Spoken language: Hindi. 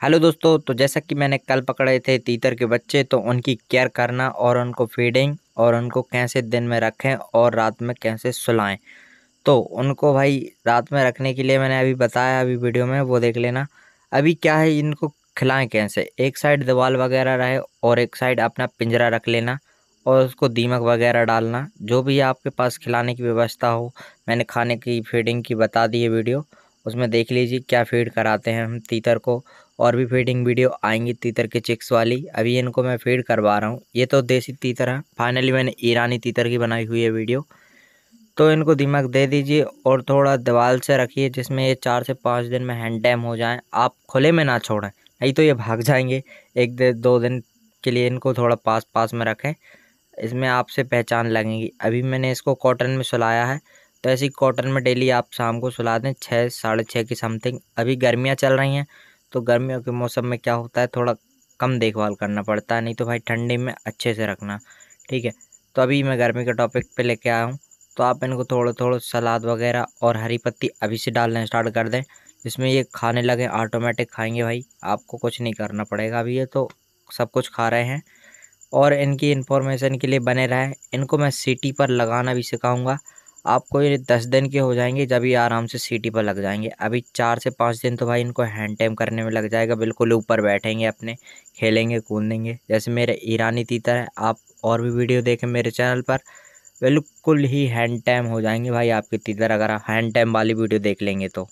हेलो दोस्तों तो जैसा कि मैंने कल पकड़े थे तीतर के बच्चे तो उनकी केयर करना और उनको फीडिंग और उनको कैसे दिन में रखें और रात में कैसे सुलाएँ। तो उनको भाई रात में रखने के लिए मैंने अभी बताया अभी वीडियो में, वो देख लेना। अभी क्या है, इनको खिलाएँ कैसे? एक साइड दीवार वगैरह रहे और एक साइड अपना पिंजरा रख लेना और उसको दीमक वगैरह डालना। जो भी आपके पास खिलाने की व्यवस्था हो, मैंने खाने की, फीडिंग की बता दी है वीडियो, उसमें देख लीजिए क्या फ़ीड कराते हैं हम तीतर को। और भी फीडिंग वीडियो आएँगी तीतर के चिक्स वाली। अभी इनको मैं फ़ीड करवा रहा हूँ। ये तो देसी तीतर है। फाइनली मैंने ईरानी तीतर की बनाई हुई है वीडियो तो इनको दिमाग दे दीजिए और थोड़ा दीवाल से रखिए, जिसमें ये चार से पाँच दिन में हैंड डैम हो जाएँ। आप खुले में ना छोड़ें। नहीं तो ये भाग जाएँगे। एक दिन दो दिन के लिए इनको थोड़ा पास पास में रखें। इसमें आपसे पहचान लगेंगी। अभी मैंने इसको कॉटन में सुलाया है। तो ऐसी कॉटन में डेली आप शाम को सुला दें। छः, साढ़े छः की समथिंग अभी गर्मियाँ चल रही हैं। तो गर्मियों के मौसम में क्या होता है, थोड़ा कम देखभाल करना पड़ता है, नहीं तो भाई ठंडी में अच्छे से रखना, ठीक है? तो अभी मैं गर्मी के टॉपिक पे लेके आया हूँ तो आप इनको थोड़ा थोड़ा सलाद वगैरह और हरी पत्ती अभी से डालना स्टार्ट कर दें, जिसमें ये खाने लगे ऑटोमेटिक खाएँगे भाई, आपको कुछ नहीं करना पड़ेगा अभी ये तो सब कुछ खा रहे हैं। और इनकी इन्फॉर्मेशन के लिए बने रहें, इनको मैं सीटी पर लगाना भी सिखाऊँगा आपको ये दस दिन के हो जाएँगे जब ये आराम से सीटी पर लग जाएँगे। अभी चार से पाँच दिन तो भाई इनको हैंड टाइम करने में लग जाएगा, बिल्कुल ऊपर बैठेंगे अपने, खेलेंगे, कूदेंगे। जैसे मेरे ईरानी तीतर है, आप और भी वीडियो देखें मेरे चैनल पर, बिल्कुल ही हैंड टाइम हो जाएँगे भाई आपके तीतर, अगर आप हैंड टाइम वाली वीडियो देख लेंगे तो।